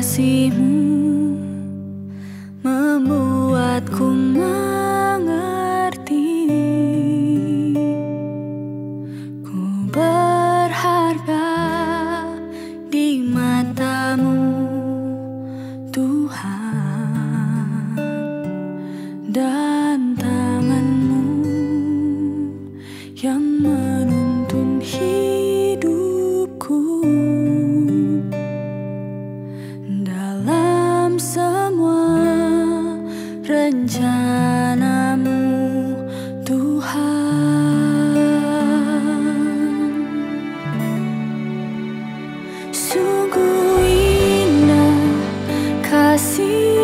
kasihmu membuatku mengerti. Ku berharga di matamu Tuhan. Dan see